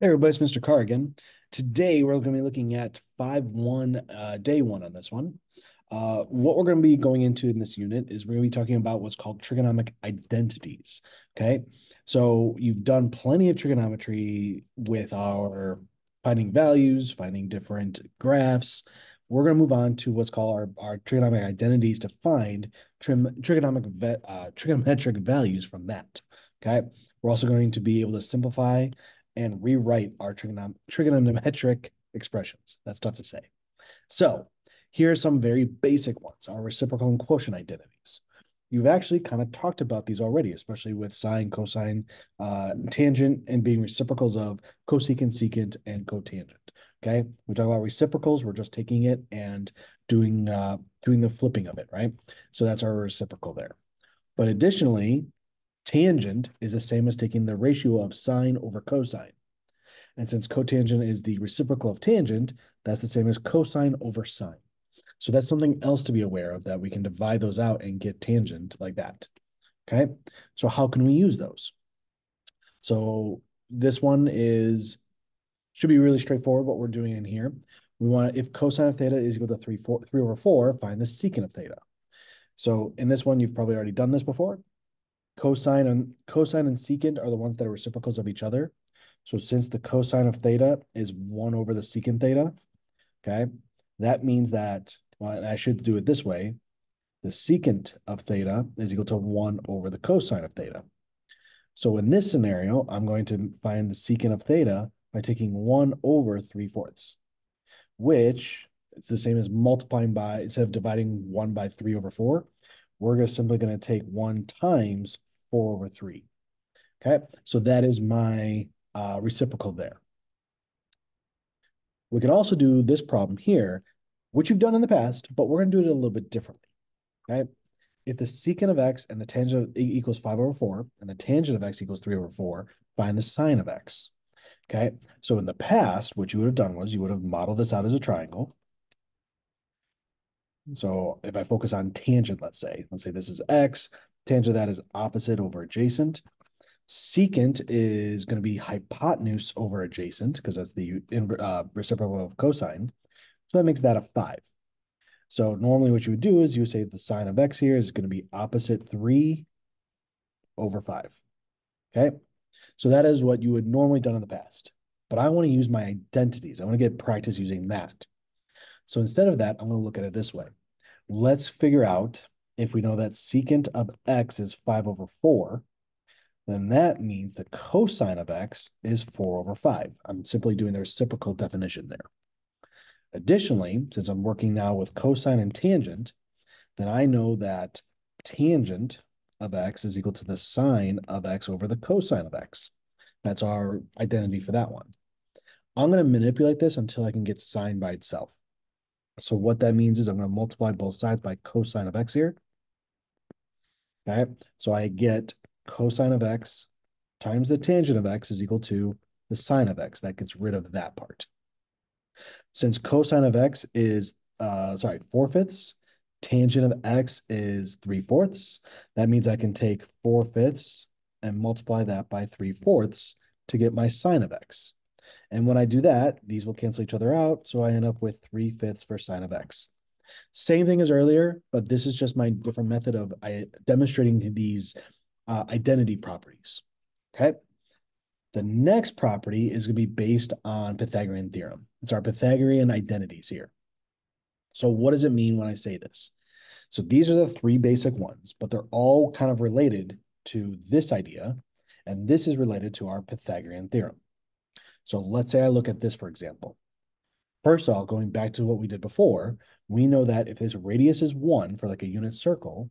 Hey everybody, it's Mr. Carr again. Today we're going to be looking at 5-1, uh, day one on this one. Uh, what we're going to be going into in this unit is we're going to be talking about what's called trigonomic identities. Okay, so you've done plenty of trigonometry with our finding values, finding different graphs. We're going to move on to what's called our, our trigonomic identities to find trim, trigonomic uh, trigonometric values from that. Okay, we're also going to be able to simplify and rewrite our trigonom trigonometric expressions. That's tough to say. So here are some very basic ones, our reciprocal and quotient identities. You've actually kind of talked about these already, especially with sine, cosine, uh, tangent, and being reciprocals of cosecant, secant, and cotangent. Okay, we talk about reciprocals. We're just taking it and doing uh, doing the flipping of it, right? So that's our reciprocal there. But additionally, tangent is the same as taking the ratio of sine over cosine. And since cotangent is the reciprocal of tangent, that's the same as cosine over sine. So that's something else to be aware of that we can divide those out and get tangent like that. Okay, so how can we use those? So this one is should be really straightforward what we're doing in here. We want if cosine of theta is equal to 3, 4, 3 over 4, find the secant of theta. So in this one, you've probably already done this before cosine and cosine and secant are the ones that are reciprocals of each other. So since the cosine of theta is one over the secant theta, okay, that means that, well, I should do it this way. The secant of theta is equal to one over the cosine of theta. So in this scenario, I'm going to find the secant of theta by taking one over three fourths, which it's the same as multiplying by, instead of dividing one by three over four, we're just simply going to take one times 4 over 3. Okay, so that is my uh, reciprocal there. We can also do this problem here, which you've done in the past, but we're going to do it a little bit differently. Okay, if the secant of x and the tangent of equals 5 over 4, and the tangent of x equals 3 over 4, find the sine of x. Okay, so in the past, what you would have done was you would have modeled this out as a triangle. So if I focus on tangent, let's say, let's say this is x, tangent of that is opposite over adjacent. Secant is going to be hypotenuse over adjacent because that's the uh, reciprocal of cosine. So that makes that a 5. So normally what you would do is you would say the sine of x here is going to be opposite 3 over 5. Okay? So that is what you would normally done in the past. But I want to use my identities. I want to get practice using that. So instead of that, I'm going to look at it this way. Let's figure out if we know that secant of x is 5 over 4, then that means the cosine of x is 4 over 5. I'm simply doing the reciprocal definition there. Additionally, since I'm working now with cosine and tangent, then I know that tangent of x is equal to the sine of x over the cosine of x. That's our identity for that one. I'm going to manipulate this until I can get sine by itself. So what that means is I'm going to multiply both sides by cosine of x here. Okay, so I get cosine of x times the tangent of x is equal to the sine of x. That gets rid of that part. Since cosine of x is, uh, sorry, 4 fifths, tangent of x is 3 fourths, that means I can take 4 fifths and multiply that by 3 fourths to get my sine of x. And when I do that, these will cancel each other out. So I end up with 3 fifths for sine of x. Same thing as earlier, but this is just my different method of I, demonstrating these uh, identity properties. Okay. The next property is going to be based on Pythagorean theorem. It's our Pythagorean identities here. So what does it mean when I say this? So these are the three basic ones, but they're all kind of related to this idea, and this is related to our Pythagorean theorem. So let's say I look at this, for example. First of all, going back to what we did before, we know that if this radius is one for like a unit circle,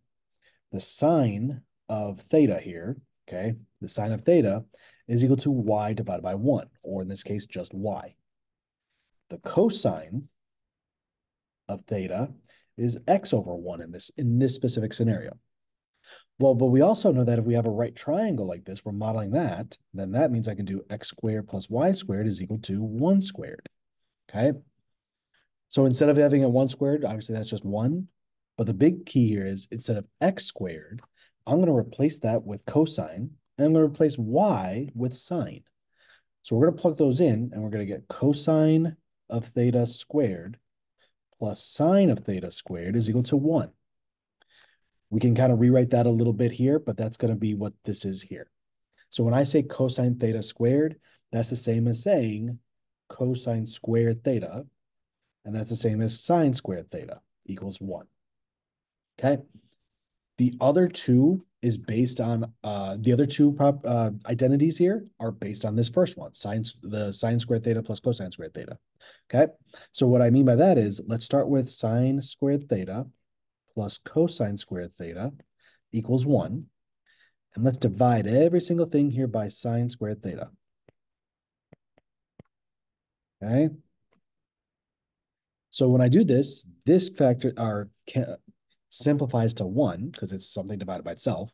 the sine of theta here, okay, the sine of theta is equal to y divided by one, or in this case, just y. The cosine of theta is x over one in this, in this specific scenario. Well, but we also know that if we have a right triangle like this, we're modeling that, then that means I can do x squared plus y squared is equal to 1 squared. Okay? So instead of having a 1 squared, obviously that's just 1. But the big key here is instead of x squared, I'm going to replace that with cosine, and I'm going to replace y with sine. So we're going to plug those in and we're going to get cosine of theta squared plus sine of theta squared is equal to 1. We can kind of rewrite that a little bit here, but that's going to be what this is here. So when I say cosine theta squared, that's the same as saying cosine squared theta, and that's the same as sine squared theta equals 1. Okay? The other two is based on uh, the other two prop uh, identities here are based on this first one, sine the sine squared theta plus cosine squared theta. Okay, so what I mean by that is let's start with sine squared theta plus cosine squared theta equals one, and let's divide every single thing here by sine squared theta. Okay. So when I do this, this factor are can, simplifies to one because it's something divided by itself.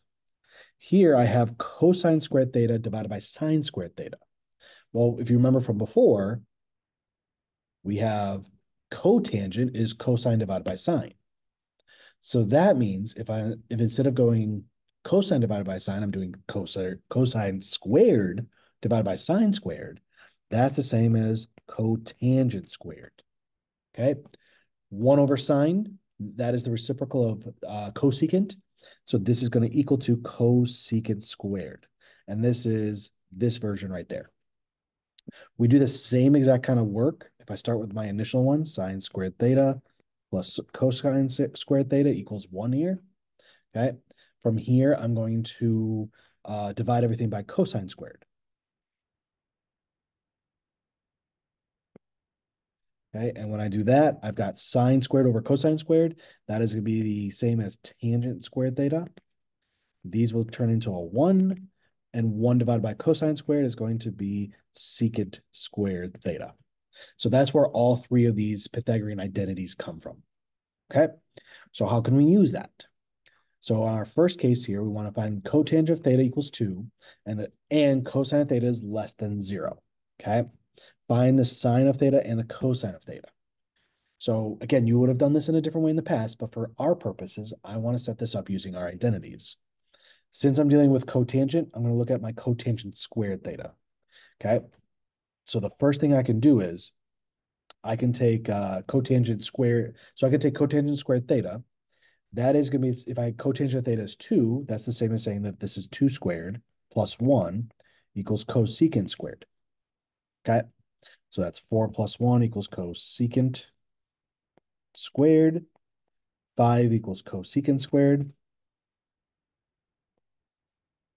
Here I have cosine squared theta divided by sine squared theta. Well, if you remember from before, we have cotangent is cosine divided by sine. So that means if I if instead of going cosine divided by sine, I'm doing cosine cosine squared divided by sine squared, that's the same as cotangent squared. Okay. One over sine that is the reciprocal of uh, cosecant. So this is going to equal to cosecant squared. And this is this version right there. We do the same exact kind of work. If I start with my initial one, sine squared theta plus cosine squared theta equals 1 here. Okay. From here, I'm going to uh, divide everything by cosine squared. Okay, and when I do that, I've got sine squared over cosine squared. That is going to be the same as tangent squared theta. These will turn into a 1, and 1 divided by cosine squared is going to be secant squared theta. So that's where all three of these Pythagorean identities come from. Okay, so how can we use that? So on our first case here, we want to find cotangent of theta equals 2, and, the, and cosine of theta is less than 0. Okay, find the sine of theta and the cosine of theta. So again, you would have done this in a different way in the past, but for our purposes, I want to set this up using our identities. Since I'm dealing with cotangent, I'm going to look at my cotangent squared theta. Okay. So the first thing I can do is I can take uh, cotangent squared. So I can take cotangent squared theta. That is going to be, if I cotangent theta is 2, that's the same as saying that this is 2 squared plus 1 equals cosecant squared. Okay. So that's 4 plus 1 equals cosecant squared. 5 equals cosecant squared.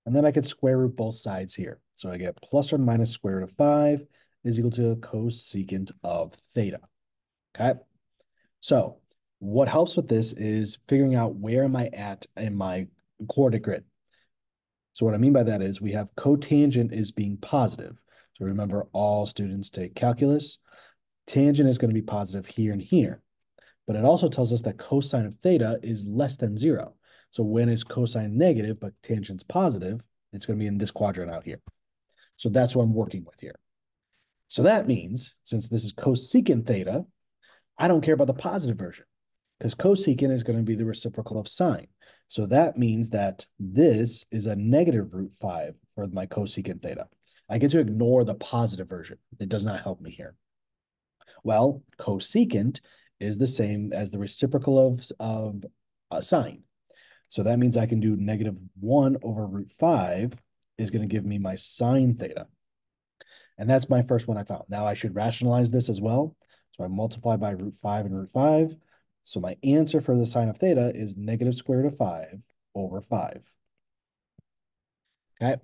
And then I could square root both sides here. So I get plus or minus square root of 5 is equal to cosecant of theta. Okay. So what helps with this is figuring out where am I at in my coordinate grid. So what I mean by that is we have cotangent is being positive. So remember, all students take calculus. Tangent is going to be positive here and here. But it also tells us that cosine of theta is less than zero. So when it's cosine negative, but tangent's positive, it's going to be in this quadrant out here. So that's what I'm working with here. So that means, since this is cosecant theta, I don't care about the positive version because cosecant is going to be the reciprocal of sine. So that means that this is a negative root 5 for my cosecant theta. I get to ignore the positive version. It does not help me here. Well, cosecant is the same as the reciprocal of, of a sine. So that means I can do negative 1 over root 5 is going to give me my sine theta. And that's my first one I found. Now I should rationalize this as well. So I multiply by root 5 and root 5. So my answer for the sine of theta is negative square root of 5 over 5. Okay.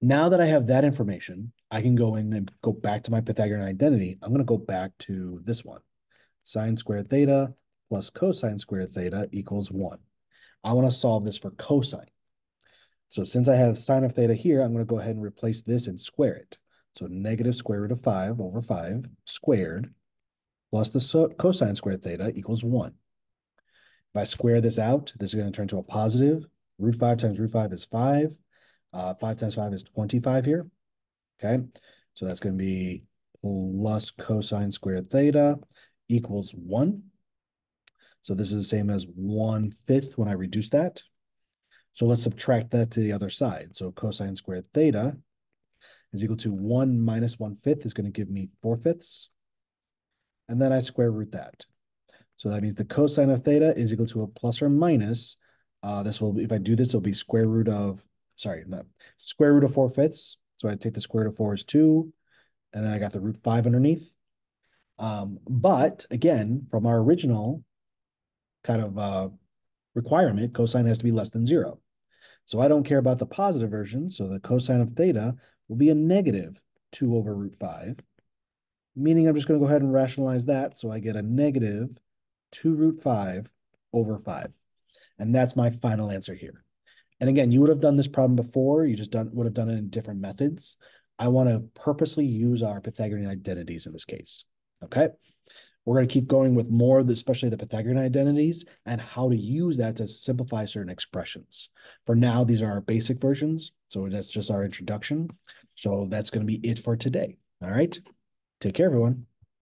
Now that I have that information, I can go in and go back to my Pythagorean identity. I'm going to go back to this one. Sine squared theta plus cosine squared theta equals 1. I want to solve this for cosine. So since I have sine of theta here, I'm going to go ahead and replace this and square it. So negative square root of 5 over 5 squared plus the so cosine squared theta equals 1. If I square this out, this is going to turn to a positive. Root 5 times root 5 is 5. Uh, 5 times 5 is 25 here. Okay, so that's going to be plus cosine squared theta equals 1. So this is the same as 1 fifth when I reduce that. So let's subtract that to the other side. So cosine squared theta is equal to one minus one fifth is gonna give me four fifths. And then I square root that. So that means the cosine of theta is equal to a plus or minus. Uh, this will, if I do this, it'll be square root of, sorry, not square root of four fifths. So I take the square root of four is two, and then I got the root five underneath. Um, but again, from our original kind of uh, requirement, cosine has to be less than zero. So I don't care about the positive version. So the cosine of theta will be a negative two over root five, meaning I'm just going to go ahead and rationalize that. So I get a negative two root five over five. And that's my final answer here. And again, you would have done this problem before. You just done would have done it in different methods. I want to purposely use our Pythagorean identities in this case. Okay. We're going to keep going with more, especially the Pythagorean identities and how to use that to simplify certain expressions. For now, these are our basic versions. So that's just our introduction. So that's going to be it for today. All right. Take care, everyone.